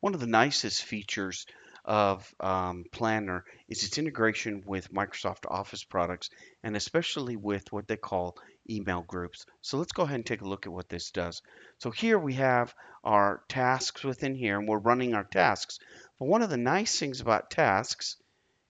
One of the nicest features of um, Planner is its integration with Microsoft Office products and especially with what they call email groups. So let's go ahead and take a look at what this does. So here we have our tasks within here and we're running our tasks. But one of the nice things about tasks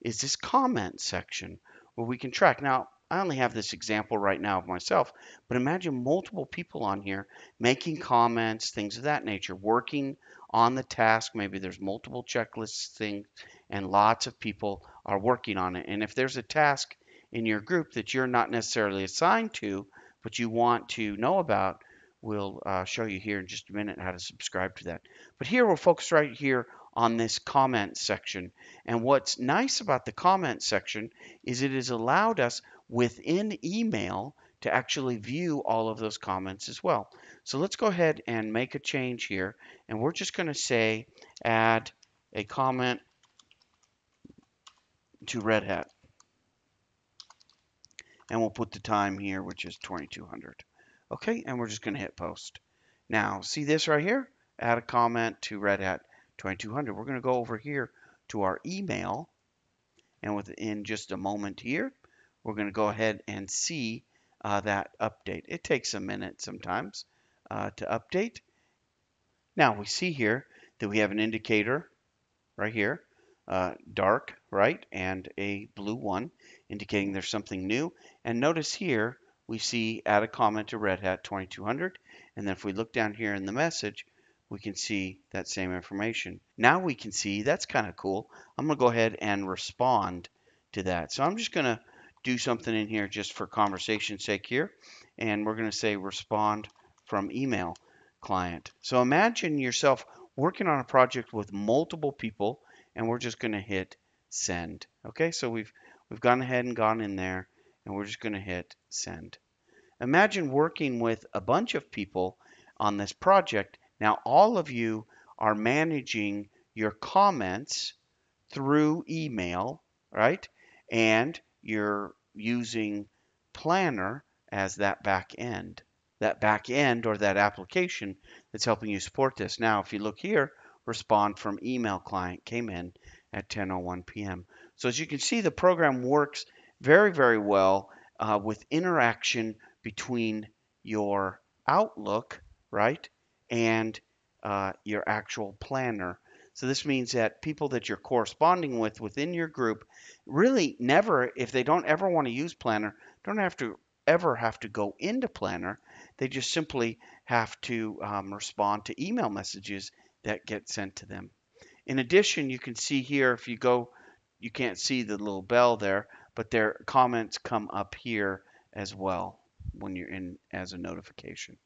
is this comment section where we can track. Now, I only have this example right now of myself, but imagine multiple people on here making comments, things of that nature, working on the task. Maybe there's multiple checklists things and lots of people are working on it. And if there's a task in your group that you're not necessarily assigned to, but you want to know about, we'll uh, show you here in just a minute how to subscribe to that. But here we're focused right here on this comment section. And what's nice about the comment section is it has allowed us within email to actually view all of those comments as well. So let's go ahead and make a change here. And we're just going to say add a comment to Red Hat. And we'll put the time here, which is 2200. Okay, and we're just going to hit post. Now, see this right here? Add a comment to Red Hat 2200. We're going to go over here to our email. And within just a moment here, we're going to go ahead and see uh, that update. It takes a minute sometimes uh, to update. Now we see here that we have an indicator right here, uh, dark, right, and a blue one, indicating there's something new. And notice here, we see add a comment to Red Hat 2200. And then if we look down here in the message, we can see that same information. Now we can see, that's kind of cool. I'm going to go ahead and respond to that. So I'm just going to do something in here just for conversation's sake here. And we're going to say respond from email client. So imagine yourself working on a project with multiple people and we're just going to hit send. Okay, so we've we've gone ahead and gone in there and we're just going to hit send. Imagine working with a bunch of people on this project. Now all of you are managing your comments through email, right? And you're using Planner as that back end, that back end or that application that's helping you support this. Now, if you look here, respond from email client came in at 10:01 p.m. So as you can see, the program works very, very well uh, with interaction between your Outlook, right, and uh, your actual planner so this means that people that you're corresponding with within your group really never, if they don't ever want to use Planner, don't have to ever have to go into Planner. They just simply have to um, respond to email messages that get sent to them. In addition, you can see here if you go, you can't see the little bell there, but their comments come up here as well when you're in as a notification.